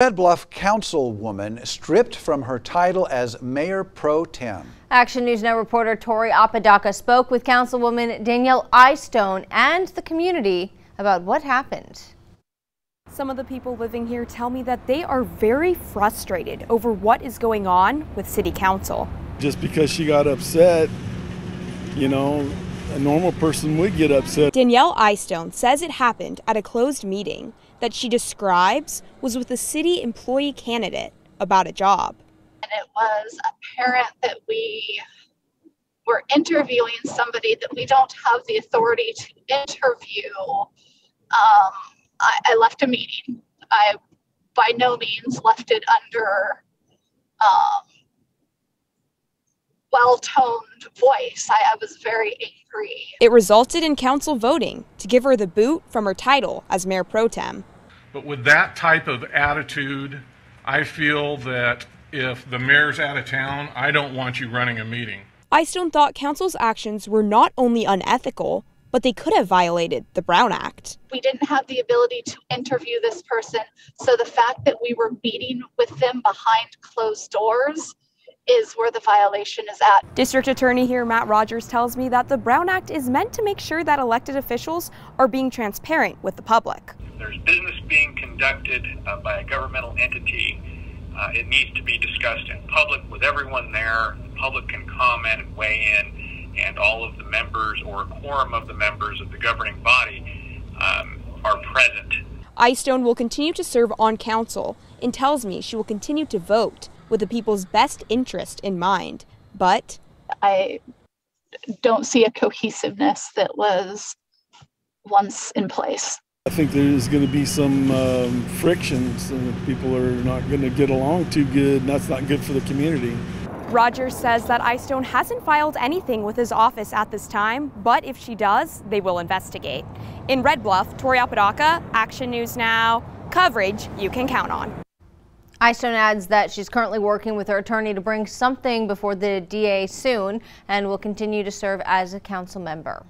Red Bluff councilwoman stripped from her title as mayor pro tem. Action News Now reporter Tori Apodaca spoke with Councilwoman Danielle Eyestone and the community about what happened. Some of the people living here tell me that they are very frustrated over what is going on with City Council. Just because she got upset, you know, a normal person would get upset. Danielle Eyestone says it happened at a closed meeting that she describes was with a city employee candidate about a job. And it was apparent that we were interviewing somebody that we don't have the authority to interview. Um, I, I, left a meeting. I by no means left it under um, well toned voice. I, I was very angry. It resulted in council voting to give her the boot from her title as mayor pro tem. But with that type of attitude, I feel that if the mayor's out of town, I don't want you running a meeting. Eyestone thought council's actions were not only unethical, but they could have violated the Brown Act. We didn't have the ability to interview this person, so the fact that we were meeting with them behind closed doors is where the violation is at. District Attorney here, Matt Rogers, tells me that the Brown Act is meant to make sure that elected officials are being transparent with the public. There's business being conducted uh, by a governmental entity. Uh, it needs to be discussed in public with everyone there. The public can comment and weigh in, and all of the members or a quorum of the members of the governing body um, are present. Eyestone will continue to serve on council and tells me she will continue to vote with the people's best interest in mind. But I don't see a cohesiveness that was once in place. I think there's going to be some um, frictions and people are not going to get along too good, and that's not good for the community. Rogers says that Eyestone hasn't filed anything with his office at this time, but if she does, they will investigate. In Red Bluff, Tori Apodaca, Action News Now, coverage you can count on. Eyestone adds that she's currently working with her attorney to bring something before the DA soon and will continue to serve as a council member.